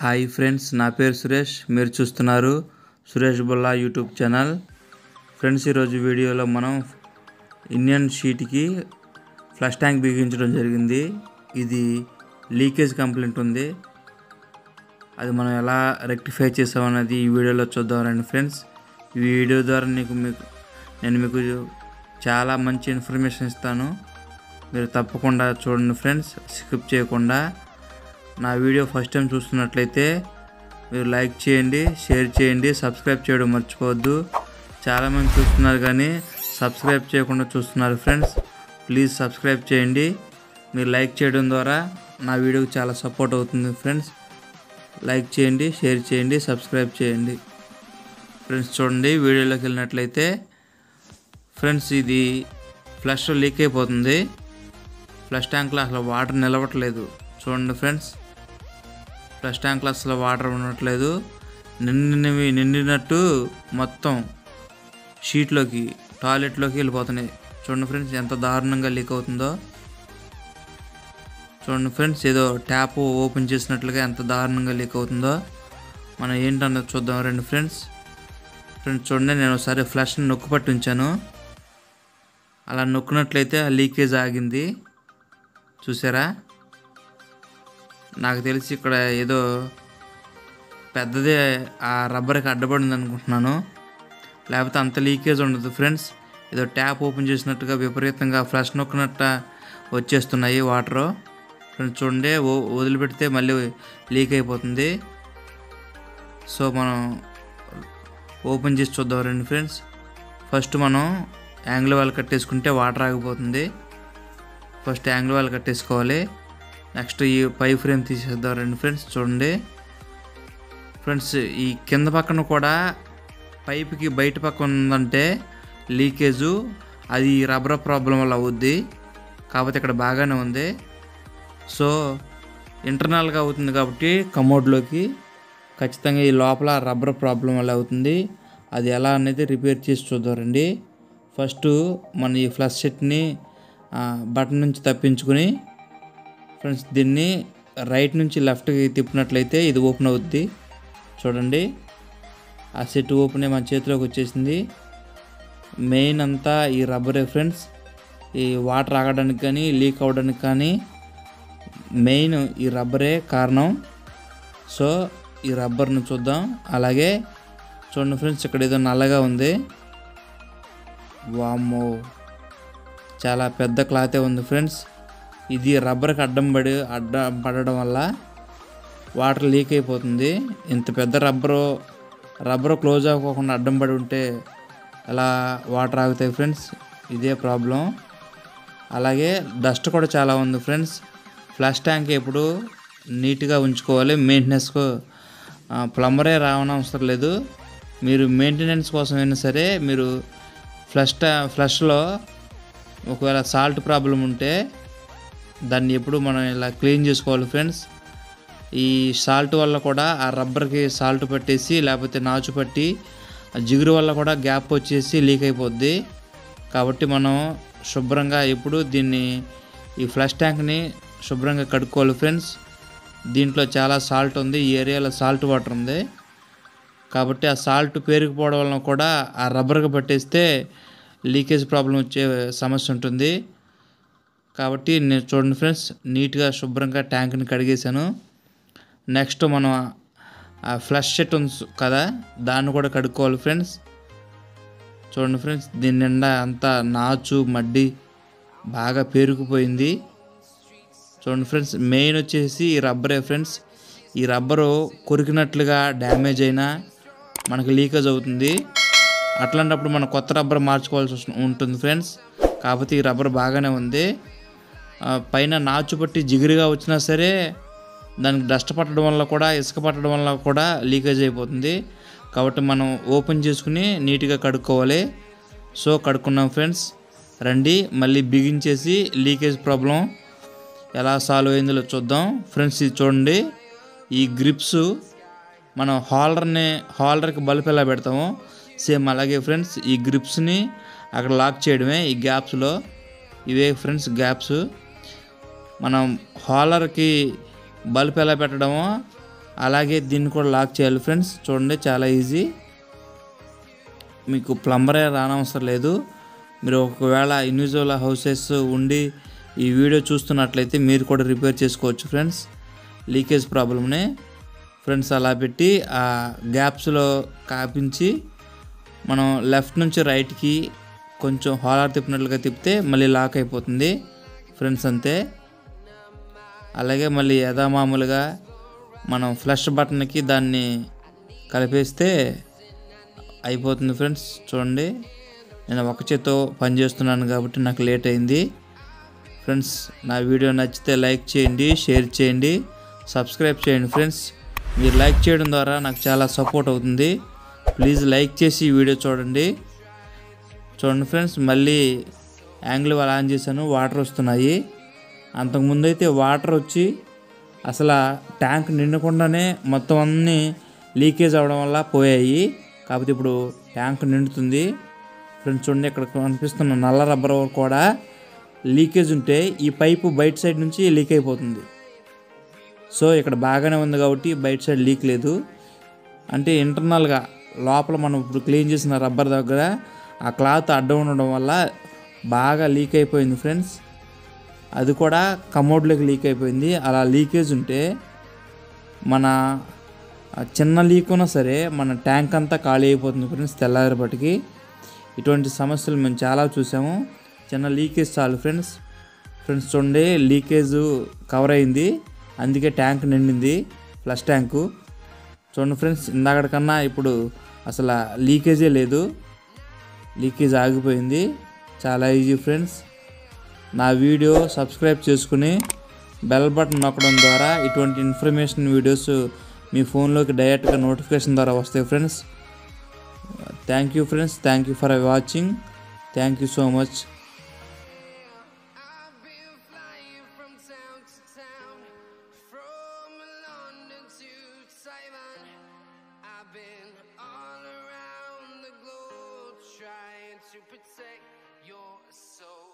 Hi friends నా పేరు సురేష్. మీరు చూస్తున్నారు Suresh Bulla YouTube channel. Friends ఈరోజు వీడియోలో మనం ఇండియన్ షీట్కి ఫ్లష్ ట్యాంక్ బిగించడం జరిగింది. ఇది లీకేజ్ కంప్లైంట్ ఉంది. అది మనం ఎలా రెక్టిఫై చేసామనేది ఈ వీడియోలో చూద్దామండి ఫ్రెండ్స్. ఈ వీడియో ద్వారా నీకు మీకు నేను మీకు చాలా మంచి ఇన్ఫర్మేషన్ ఇస్తాను. మీరు తప్పకుండా చూడండి ఫ్రెండ్స్. స్కిప్ చేయకుండా నా వీడియో ఫస్ట్ టైం చూస్తున్నట్లయితే మీరు లైక్ చేయండి షేర్ చేయండి సబ్స్క్రైబ్ చేయడం మర్చిపోవద్దు. చాలామంది చూస్తున్నారు కానీ సబ్స్క్రైబ్ చేయకుండా చూస్తున్నారు ఫ్రెండ్స్. ప్లీజ్ సబ్స్క్రైబ్ చేయండి. మీరు లైక్ చేయడం ద్వారా నా వీడియోకి చాలా సపోర్ట్ అవుతుంది ఫ్రెండ్స్. లైక్ చేయండి షేర్ చేయండి సబ్స్క్రైబ్ చేయండి. ఫ్రెండ్స్ చూడండి వీడియోలోకి వెళ్ళినట్లయితే ఫ్రెండ్స్ ఇది ఫ్లష్ లీక్ అయిపోతుంది. ఫ్లష్ ట్యాంక్లో అసలు వాటర్ నిలవట్లేదు. చూడండి ఫ్రెండ్స్. ప్లస్ ట్యాంక్లో అసలు వాటర్ ఉండట్లేదు. నిండినవి నిండినట్టు మొత్తం షీట్లోకి టాయిలెట్లోకి వెళ్ళిపోతున్నాయి. చూడండి ఫ్రెండ్స్ ఎంత దారుణంగా లీక్ అవుతుందో. చూడండి ఫ్రెండ్స్ ఏదో ట్యాప్ ఓపెన్ చేసినట్లుగా ఎంత దారుణంగా లీక్ అవుతుందో. మనం ఏంటన్నది చూద్దాం రండి ఫ్రెండ్స్ ఫ్రెండ్స్ చూడండి నేను ఒకసారి ఫ్లష్ని నొక్కు పట్టి ఉంచాను. అలా నొక్కినట్లయితే ఆ లీకేజ్ ఆగింది. చూసారా? నాకు తెలిసి ఇక్కడ ఏదో పెద్దదే ఆ రబ్బర్కి అడ్డపడింది అనుకుంటున్నాను. లేకపోతే అంత లీకేజ్ ఉండదు ఫ్రెండ్స్. ఏదో ట్యాప్ ఓపెన్ చేసినట్టుగా విపరీతంగా ఫ్లష్ నొక్కినట్ట వచ్చేస్తున్నాయి వాటర్. ఫ్రెండ్స్ చూడండి వదిలిపెడితే మళ్ళీ లీక్ అయిపోతుంది. సో మనం ఓపెన్ చేసి చూద్దాం రండి ఫ్రెండ్స్. ఫస్ట్ మనం యాంగిల్ వాళ్ళు కట్టేసుకుంటే వాటర్ ఆగిపోతుంది. ఫస్ట్ యాంగిల్ వాళ్ళు కట్టేసుకోవాలి. నెక్స్ట్ ఈ పై ఫ్రేమ్ తీసేద్దాం. రండి ఫ్రెండ్స్ చూడండి. ఫ్రెండ్స్ ఈ కింద పక్కన కూడా పైప్కి బయట పక్కన ఉందంటే లీకేజు. అది రబ్బర్ ప్రాబ్లం వల్ల అవుద్ది. కాకపోతే ఇక్కడ బాగానే ఉంది. సో ఇంటర్నల్గా అవుతుంది కాబట్టి కమోడ్లోకి ఖచ్చితంగా ఈ లోపల రబ్బర్ ప్రాబ్లం వల్ల అవుతుంది. అది ఎలా అనేది రిపేర్ చేసి చూద్దారండి ఫస్ట్ మన ఈ ఫ్లష్ సెట్ని బటన్ నుంచి తప్పించుకుని ఫ్రెండ్స్ దీన్ని రైట్ నుంచి లెఫ్ట్కి తిప్పినట్లయితే ఇది ఓపెన్ అవుద్ది. చూడండి. ఆ సెట్ ఓపెన్ మన చేతిలోకి వచ్చేసింది. మెయిన్ అంతా ఈ రబ్బరే ఫ్రెండ్స్. ఈ వాటర్ ఆగడానికి కానీ లీక్ అవ్వడానికి కానీ మెయిన్ ఈ రబ్బరే కారణం. సో ఈ రబ్బర్ను చూద్దాం. అలాగే చూడండి ఫ్రెండ్స్ ఇక్కడ ఏదో నల్లగా ఉంది. వామ్మో. చాలా పెద్ద క్లాతే ఉంది ఫ్రెండ్స్. ఇది రబ్బర్కి అడ్డం పడి అడ్డం పడడం వల్ల వాటర్ లీక్ అయిపోతుంది. ఇంత పెద్ద రబ్బరు రబ్బర్ క్లోజ్ అవ్వకుండా అడ్డం పడి ఉంటే ఎలా వాటర్ ఆగుతాయి ఫ్రెండ్స్ ఇదే ప్రాబ్లం అలాగే డస్ట్ కూడా చాలా ఉంది ఫ్రెండ్స్ ఫ్లష్ ట్యాంక్ ఎప్పుడు నీట్గా ఉంచుకోవాలి. మెయింటెనెన్స్కు ప్లంబరే రావనవసరం లేదు మీరు మెయింటెనెన్స్ కోసం అయినా సరే మీరు ఫ్లష్ ఫ్లష్లో ఒకవేళ సాల్ట్ ప్రాబ్లం ఉంటే దాన్ని ఎప్పుడు మనం ఇలా క్లీన్ చేసుకోవాలి ఫ్రెండ్స్. ఈ సాల్ట్ వల్ల కూడా ఆ రబ్బర్కి సాల్ట్ పట్టేసి లేకపోతే నాచు పట్టి ఆ జిగురు వల్ల కూడా గ్యాప్ వచ్చేసి లీక్ అయిపోద్ది. కాబట్టి మనం శుభ్రంగా ఎప్పుడు దీన్ని ఈ ఫ్లష్ ట్యాంక్ని శుభ్రంగా కడుక్కోవాలి ఫ్రెండ్స్. దీంట్లో చాలా సాల్ట్ ఉంది ఈ ఏరియాలో సాల్ట్ వాటర్ ఉంది. కాబట్టి ఆ సాల్ట్ పేరుకుపోవడం వలన కూడా ఆ రబ్బర్కి పట్టేస్తే లీకేజ్ ప్రాబ్లం వచ్చే సమస్య ఉంటుంది. కాబట్టి నేను చూడండి ఫ్రెండ్స్ నీట్గా శుభ్రంగా ట్యాంక్ని కడిగేశాను. నెక్స్ట్ మనం ఆ ఫ్లష్ సెట్ ఉంది కదా? దాన్ని కూడా కడుక్కోవాలి ఫ్రెండ్స్. చూడండి ఫ్రెండ్స్ దీని నిండా అంతా నాచు మడ్డి బాగా పేరుకుపోయింది. చూడండి ఫ్రెండ్స్ మెయిన్ వచ్చేసి ఈ రబ్బరే ఫ్రెండ్స్. ఈ రబ్బరు కొరికినట్లుగా డ్యామేజ్ అయినా మనకి లీకేజ్ అవుతుంది. అట్లాంటప్పుడు మనం కొత్త రబ్బర్ మార్చుకోవాల్సి ఉంటుంది ఫ్రెండ్స్. కాకపోతే ఈ రబ్బర్ బాగానే ఉంది. పైన నాచు పట్టి జిగురుగా వచ్చినా సరే దానికి డస్ట్ పట్టడం వల్ల కూడా ఇసుక పట్టడం వల్ల కూడా లీకేజ్ అయిపోతుంది. కాబట్టి మనం ఓపెన్ చేసుకుని నీట్గా కడుక్కోవాలి. సో కడుక్కున్నాం ఫ్రెండ్స్. రండి మళ్ళీ బిగించేసి లీకేజ్ ప్రాబ్లం ఎలా సాల్వ్ అయిందో చూద్దాం. ఫ్రెండ్స్ ఇది చూడండి. ఈ గ్రిప్స్ మనం హాలర్ని హాలర్కి బల్బ్ ఎలా పెడతామో సేమ్ అలాగే ఫ్రెండ్స్ ఈ గ్రిప్స్ని అక్కడ లాక్ చేయడమే ఈ గ్యాప్స్లో. ఇవే ఫ్రెండ్స్ గ్యాప్స్. మనం హాలర్కి బల్బ్ ఎలా పెట్టడమో అలాగే దీన్ని కూడా లాక్ చేయాలి ఫ్రెండ్స్. చూడండి చాలా ఈజీ. మీకు ప్లంబరే రానవసరం లేదు. మీరు ఒకవేళ ఇండివిజువల్ హౌసెస్ ఉండి ఈ వీడియో చూస్తున్నట్లయితే మీరు కూడా రిపేర్ చేసుకోవచ్చు ఫ్రెండ్స్. లీకేజ్ ప్రాబ్లమ్ని. ఫ్రెండ్స్ అలా పెట్టి ఆ గ్యాప్స్లో కాపించి మనం లెఫ్ట్ నుంచి రైట్కి కొంచెం హాలర్ తిప్పినట్లుగా తిప్పితే మళ్ళీ లాక్ అయిపోతుంది. ఫ్రెండ్స్ అంతే. అలాగే మళ్ళీ యథామామూలుగా మనం ఫ్లష్ బటన్కి దాన్ని కలిపేస్తే అయిపోతుంది ఫ్రెండ్స్. చూడండి నేను ఒక చేత్తో పని చేస్తున్నాను కాబట్టి నాకు లేట్ అయింది. ఫ్రెండ్స్ నా వీడియో నచ్చితే లైక్ చేయండి షేర్ చేయండి సబ్స్క్రైబ్ చేయండి ఫ్రెండ్స్. మీరు లైక్ చేయడం ద్వారా నాకు చాలా సపోర్ట్ అవుతుంది. ప్లీజ్ లైక్ చేసి వీడియో చూడండి. చూడండి ఫ్రెండ్స్ మళ్ళీ యాంగిల్ అలా ఆన్ చేశాను వాటర్ వస్తున్నాయి. అంతకుముందు అయితే వాటర్ వచ్చి అసలు ట్యాంక్ నిండకుండానే మొత్తం అన్నీ లీకేజ్ అవడం వల్ల పోయాయి. కాకపోతే ఇప్పుడు ట్యాంక్ నిండుతుంది. ఫ్రెండ్స్ చూడండి ఇక్కడ కనిపిస్తున్న నల్ల రబ్బర్ కూడా లీకేజ్ ఉంటే ఈ పైపు బయట సైడ్ నుంచి లీక్ అయిపోతుంది. సో ఇక్కడ బాగానే ఉంది కాబట్టి బయట సైడ్ లీక్ లేదు. అంటే ఇంటర్నల్గా లోపల మనం ఇప్పుడు క్లీన్ చేసిన రబ్బర్ దగ్గర ఆ క్లాత్ అడ్డం ఉండడం వల్ల బాగా లీక్ అయిపోయింది ఫ్రెండ్స్. అది కూడా కమోడ్లోకి లీక్ అయిపోయింది. అలా లీకేజ్ ఉంటే మన చిన్న లీక్ ఉన్నా సరే మన ట్యాంక్ అంతా ఖాళీ అయిపోతుంది ఫ్రెండ్స్ తెల్లారేపటికి. ఇటువంటి సమస్యలు మేము చాలా చూసాము. చిన్న లీకేజ్ చాలు ఫ్రెండ్స్. ఫ్రెండ్స్ చూడండి లీకేజ్ కవర్ అయింది. అందుకే ట్యాంక్ నిండింది ఫ్లష్ ట్యాంకు. చూడండి ఫ్రెండ్స్ ఇందాకటికన్నా ఇప్పుడు అసలు లీకేజే లేదు. లీకేజ్ ఆగిపోయింది. చాలా ఈజీ ఫ్రెండ్స్. నా వీడియో సబ్స్క్రైబ్ చేసుకుని బెల్ బటన్ నొక్కడం ద్వారా ఇటువంటి ఇన్ఫర్మేషన్ వీడియోస్ మీ ఫోన్లోకి డైరెక్ట్గా నోటిఫికేషన్ ద్వారా వస్తాయి friends thank you friends thank you for watching thank you so much to protect your soul.